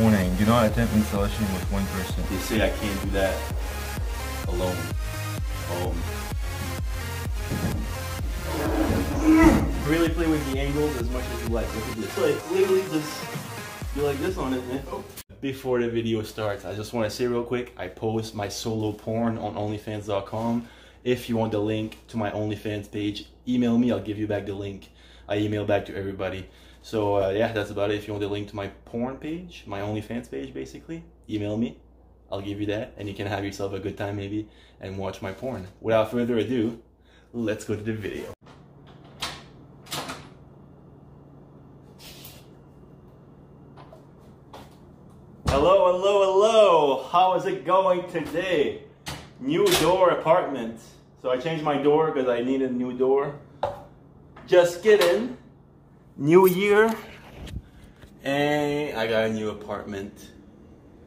Warning, do not attempt installation with one person. They say I can't do that alone. Um, really play with the angles as much as you like. Look at this. Like literally just do like this on it, man. Oh. Before the video starts, I just want to say real quick, I post my solo porn on OnlyFans.com. If you want the link to my OnlyFans page, email me. I'll give you back the link. I email back to everybody. So uh, yeah, that's about it. If you want the link to my porn page, my OnlyFans page, basically, email me. I'll give you that, and you can have yourself a good time maybe and watch my porn. Without further ado, let's go to the video. Hello, hello, hello. How is it going today? New door apartment. So I changed my door because I needed a new door. Just kidding. New year. And I got a new apartment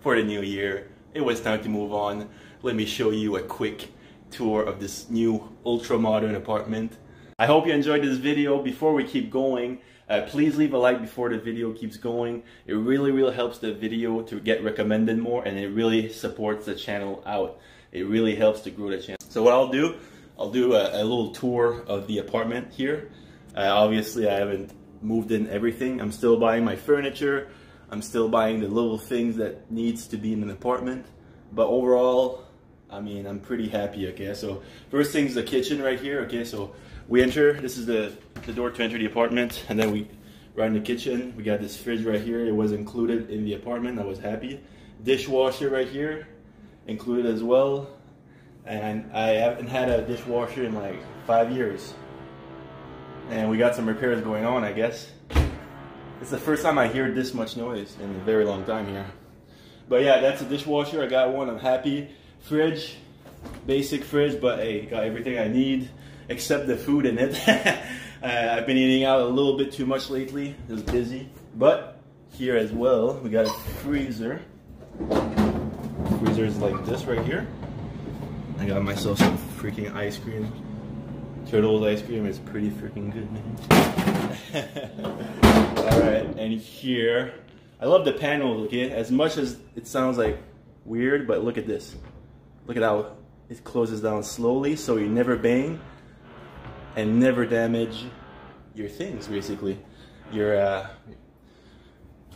for the new year. It was time to move on. Let me show you a quick tour of this new ultra modern apartment. I hope you enjoyed this video. Before we keep going, uh, please leave a like before the video keeps going. It really, really helps the video to get recommended more and it really supports the channel out. It really helps to grow the channel. So what I'll do, I'll do a, a little tour of the apartment here. Uh, obviously, I haven't moved in everything. I'm still buying my furniture. I'm still buying the little things that needs to be in an apartment. But overall, I mean, I'm pretty happy, okay? So first thing is the kitchen right here, okay? So we enter, this is the, the door to enter the apartment, and then we right in the kitchen. We got this fridge right here. It was included in the apartment. I was happy. Dishwasher right here, included as well. And I haven't had a dishwasher in like five years. And we got some repairs going on, I guess. It's the first time I hear this much noise in a very long time here. But yeah, that's a dishwasher. I got one. I'm happy. Fridge, basic fridge, but hey, got everything I need except the food in it. uh, I've been eating out a little bit too much lately. It's busy. But here as well, we got a freezer. Freezer is like this right here. I got myself some freaking ice cream. Turtles ice cream is pretty freaking good, man. Alright, and here, I love the panels, okay? As much as it sounds like weird, but look at this. Look at how it closes down slowly so you never bang and never damage your things, basically. Your, uh,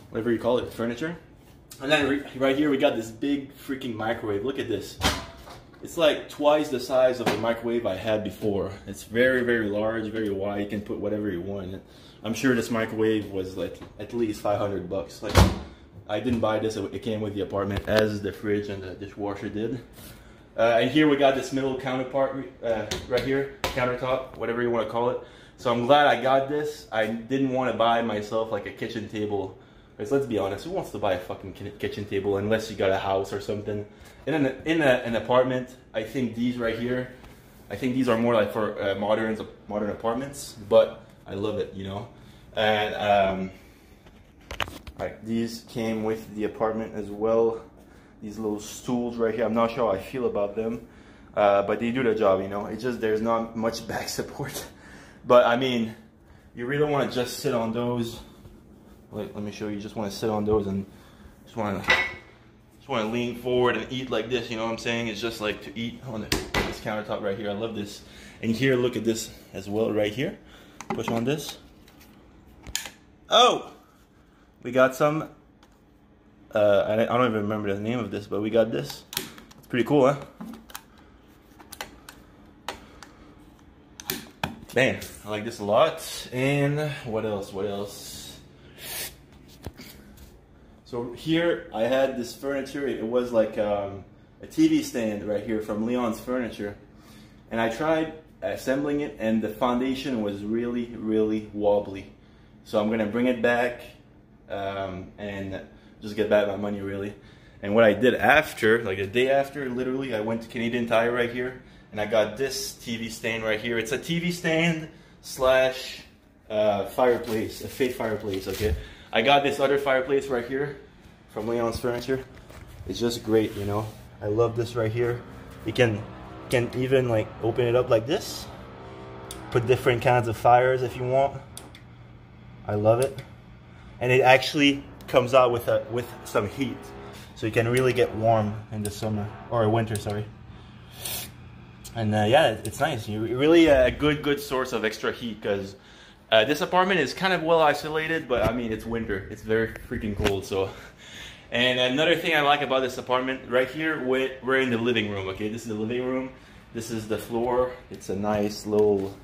whatever you call it, furniture. And then right here we got this big freaking microwave. Look at this. It's like twice the size of the microwave I had before. It's very, very large, very wide. You can put whatever you want. I'm sure this microwave was like at least 500 bucks. Like I didn't buy this, it came with the apartment as the fridge and the dishwasher did. Uh, and here we got this middle counterpart uh, right here, countertop, whatever you want to call it. So I'm glad I got this. I didn't want to buy myself like a kitchen table. Because let's be honest, who wants to buy a fucking kitchen table unless you got a house or something? In an, in a, an apartment, I think these right here, I think these are more like for uh, modern modern apartments, but I love it, you know. And um, these came with the apartment as well these little stools right here. I'm not sure how I feel about them, uh, but they do the job, you know. It's just there's not much back support. but I mean, you really want to just sit on those. Wait, let me show you. you just want to sit on those and just want to just want to lean forward and eat like this. You know what I'm saying? It's just like to eat on the, this countertop right here. I love this. And here, look at this as well right here. Push on this. Oh, we got some uh, I, I don't even remember the name of this, but we got this. It's pretty cool, huh? Man, I like this a lot. And what else? What else? So here I had this furniture. It was like um, a TV stand right here from Leon's Furniture. And I tried assembling it and the foundation was really, really wobbly. So I'm gonna bring it back um, and just get back my money really. And what I did after, like a day after, literally, I went to Canadian Tire right here, and I got this TV stand right here. It's a TV stand slash uh, fireplace, a fake fireplace, okay? I got this other fireplace right here from Leon's Furniture. It's just great, you know? I love this right here. You can, can even like open it up like this. Put different kinds of fires if you want. I love it. And it actually comes out with a with some heat, so you can really get warm in the summer or winter. Sorry. And uh, yeah, it's nice. You really uh, a good good source of extra heat because uh, this apartment is kind of well isolated, but I mean it's winter. It's very freaking cold. So, and another thing I like about this apartment right here, we're, we're in the living room. Okay, this is the living room. This is the floor. It's a nice little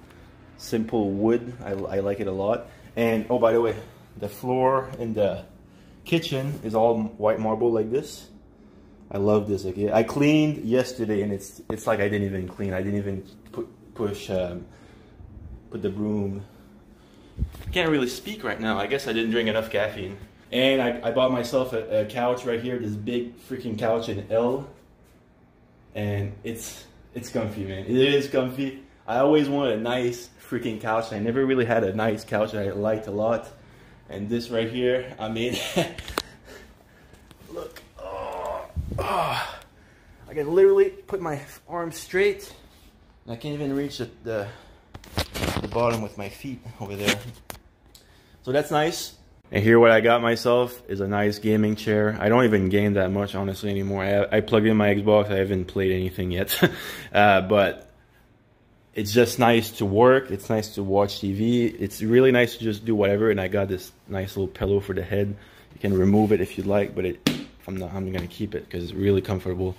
simple wood. I, I like it a lot. And oh, by the way, the floor in the kitchen is all white marble like this. I love this. Okay, I cleaned yesterday, and it's it's like I didn't even clean. I didn't even put push um, put the broom. I can't really speak right now. I guess I didn't drink enough caffeine. And I, I bought myself a, a couch right here. This big freaking couch in L. And it's it's comfy, man. It is comfy. I always wanted a nice freaking couch. I never really had a nice couch that I liked a lot. And this right here, I mean, look, oh, oh, I can literally put my arms straight. I can't even reach the, the, the bottom with my feet over there. So that's nice. And here what I got myself is a nice gaming chair. I don't even game that much, honestly, anymore. I, I plugged in my Xbox. I haven't played anything yet. uh, but it's just nice to work. It's nice to watch TV. It's really nice to just do whatever. And I got this nice little pillow for the head. You can remove it if you'd like, but it, I'm not. I'm gonna keep it because it's really comfortable.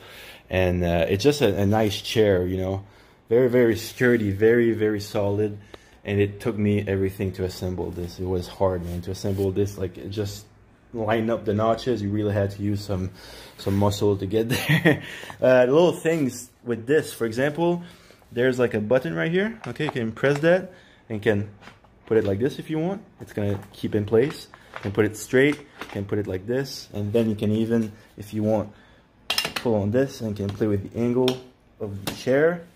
And uh, it's just a, a nice chair, you know, very very sturdy, very very solid and it took me everything to assemble this. It was hard, man, to assemble this. Like just line up the notches. You really had to use some some muscle to get there. uh, little things with this, for example, there's like a button right here. Okay, you can press that and can put it like this if you want. It's gonna keep in place. You can put it straight. You can put it like this, and then you can even, if you want, pull on this and can play with the angle of the chair.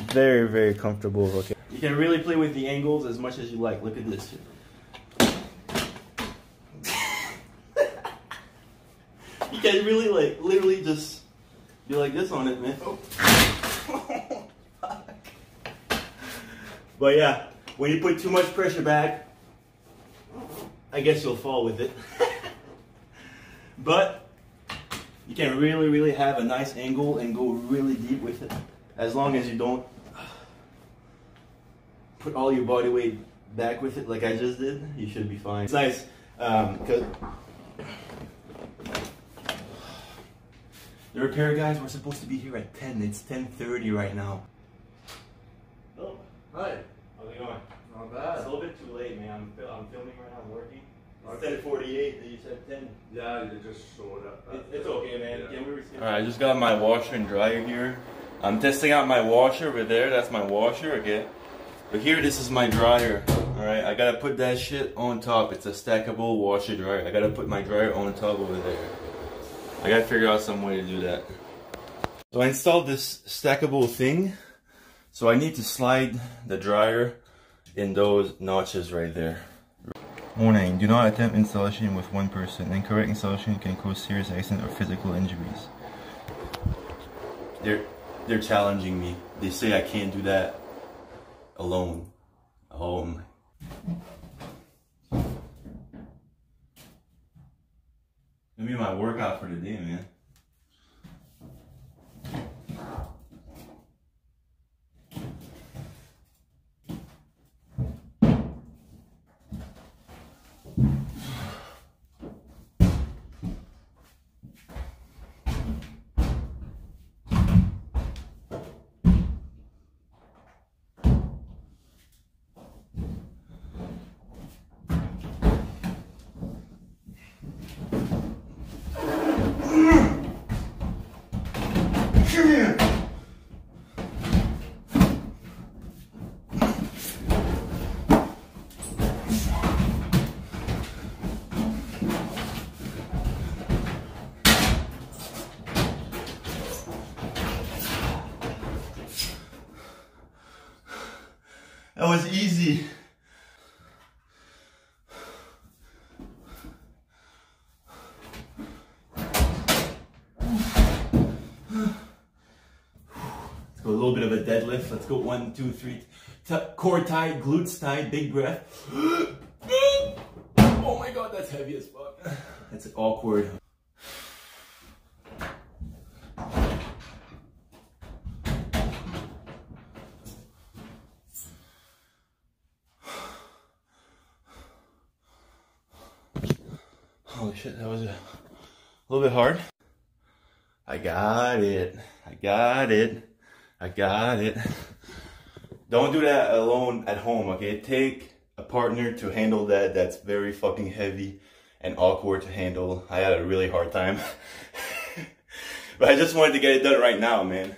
Very, very comfortable. Okay. You can really play with the angles as much as you like. Look at this. you can really like, literally just be like this on it, man. Oh. but yeah, when you put too much pressure back, I guess you'll fall with it. but you can really, really have a nice angle and go really deep with it. As long as you don't put all your body weight back with it like I just did, you should be fine. It's nice because um, the repair guys were supposed to be here at 10. It's 10.30 right now. Oh, hi. How's it going? Not bad. It's a little bit too late, man. I'm, I'm filming right now, I'm working. It's 10.48 and you said 10. Yeah, you just showed up. It, it's okay, man. Yeah. Can we Alright, I just got my washer and dryer here. I'm testing out my washer over there. That's my washer, okay? But here, this is my dryer. All right, I gotta put that shit on top. It's a stackable washer dryer. I gotta put my dryer on top over there. I gotta figure out some way to do that. So I installed this stackable thing. So I need to slide the dryer in those notches right there. Warning, do not attempt installation with one person. Incorrect installation can cause serious accident or physical injuries. They're, they're challenging me. They say I can't do that alone. Um, Gonna be my workout for the day, man. Was easy. Let's go a little bit of a deadlift. Let's go one, two, three. T core tight, glutes tight, big breath. oh my god, that's heavy as fuck. That's awkward. Shit, that was a little bit hard. I got it. I got it. I got it. Don't do that alone at home, okay? Take a partner to handle that. That's very fucking heavy and awkward to handle. I had a really hard time. but I just wanted to get it done right now, man.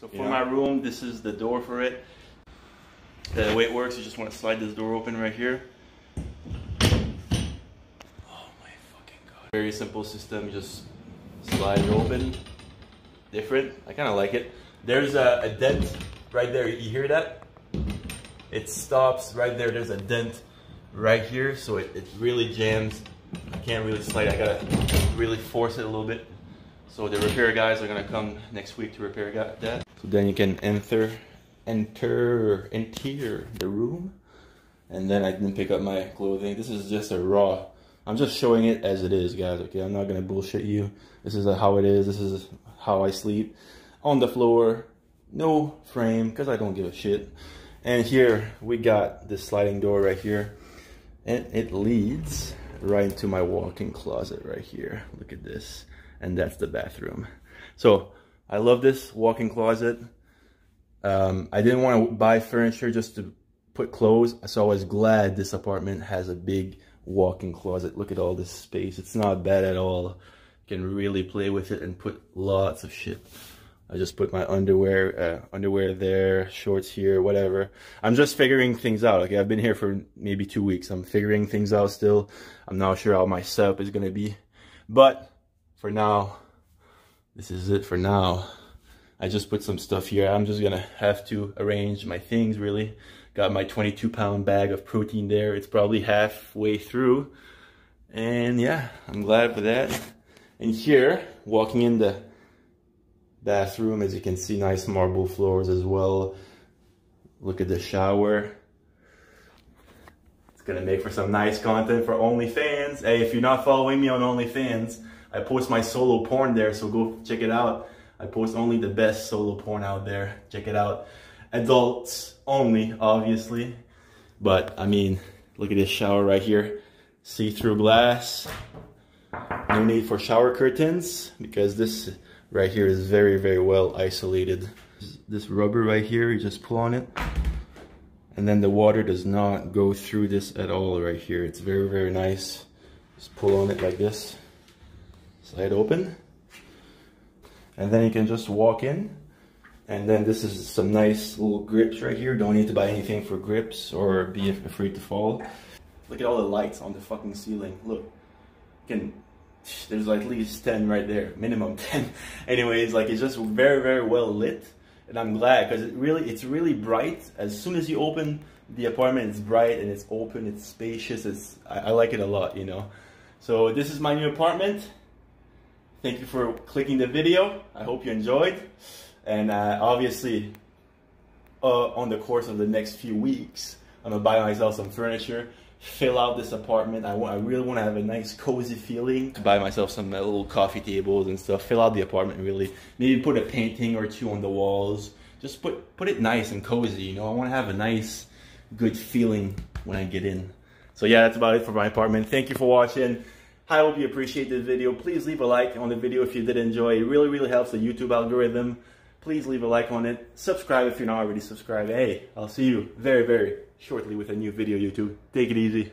So for my room, this is the door for it. The way it works, you just want to slide this door open right here. Oh my fucking god. Very simple system, just slide it open. Different, I kind of like it. There's a, a dent right there, you hear that? It stops right there, there's a dent right here, so it, it really jams. I can't really slide, I gotta really force it a little bit. So the repair guys are gonna come next week to repair that. So then you can enter, enter, enter the room. And then I didn't pick up my clothing. This is just a raw. I'm just showing it as it is, guys. Okay, I'm not gonna bullshit you. This is how it is. This is how I sleep on the floor. No frame, because I don't give a shit. And here we got this sliding door right here. And it leads right into my walk-in closet right here. Look at this. And that's the bathroom. So I love this walk-in closet. Um, I didn't want to buy furniture just to put clothes. So I was glad this apartment has a big walk-in closet. Look at all this space. It's not bad at all. You can really play with it and put lots of shit. I just put my underwear, uh, underwear there, shorts here, whatever. I'm just figuring things out. Okay, I've been here for maybe two weeks. I'm figuring things out still. I'm not sure how my setup is gonna be, but for now, this is it for now. I just put some stuff here. I'm just gonna have to arrange my things really. Got my 22 pound bag of protein there. It's probably halfway through. And yeah, I'm glad for that. And here, walking in the bathroom, as you can see, nice marble floors as well. Look at the shower. It's gonna make for some nice content for OnlyFans. Hey, if you're not following me on OnlyFans, I post my solo porn there, so go check it out. I post only the best solo porn out there. Check it out. Adults only, obviously. But, I mean, look at this shower right here. See-through glass. No need for shower curtains because this right here is very, very well isolated. This rubber right here, you just pull on it. And then the water does not go through this at all right here. It's very, very nice. Just pull on it like this. Slide open. And then you can just walk in. And then this is some nice little grips right here. Don't need to buy anything for grips or be afraid to fall. Look at all the lights on the fucking ceiling. Look, can there's at least 10 right there. Minimum 10 anyways like it's just very very well lit. And i'm glad because it really it's really bright. As soon as you open the apartment it's bright and it's open. It's spacious. It's i, I like it a lot you know? So this is my new apartment. Thank you for clicking the video. I hope you enjoyed and uh, obviously uh, on the course of the next few weeks i'm gonna buy myself some furniture fill out this apartment. I, want, I really want to have a nice cozy feeling. To buy myself some uh, little coffee tables and stuff. Fill out the apartment really. Maybe put a painting or two on the walls. Just put, put it nice and cozy, you know. I want to have a nice, good feeling when I get in. So yeah, that's about it for my apartment. Thank you for watching. I hope you appreciate this video. Please leave a like on the video if you did enjoy. It really, really helps the YouTube algorithm. Please leave a like on it. Subscribe if you're not already subscribed. Hey, I'll see you very, very shortly with a new video, YouTube. Take it easy.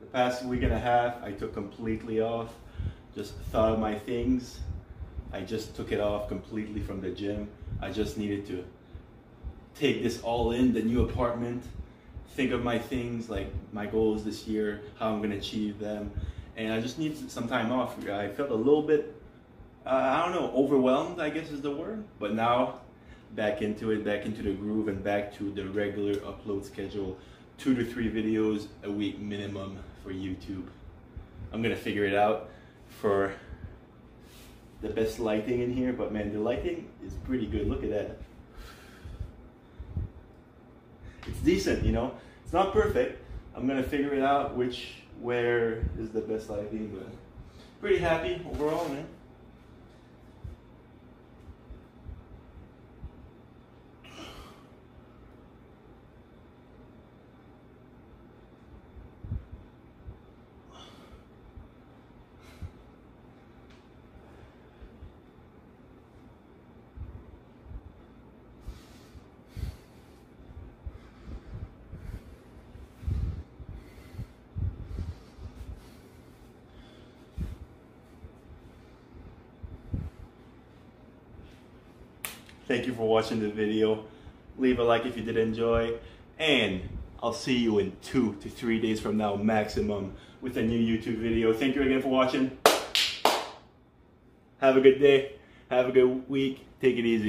The past week and a half, I took completely off. Just thought of my things. I just took it off completely from the gym. I just needed to take this all in, the new apartment, think of my things, like my goals this year, how I'm gonna achieve them, and I just need some time off. I felt a little bit, uh, I don't know, overwhelmed, I guess is the word. But now, back into it, back into the groove, and back to the regular upload schedule. Two to three videos a week minimum for YouTube. I'm gonna figure it out for the best lighting in here, but man, the lighting is pretty good. Look at that. It's decent, you know. It's not perfect. I'm gonna figure it out which where is the best lighting, but pretty happy overall, man. Thank you for watching the video. Leave a like if you did enjoy. And I'll see you in two to three days from now maximum with a new YouTube video. Thank you again for watching. Have a good day. Have a good week. Take it easy.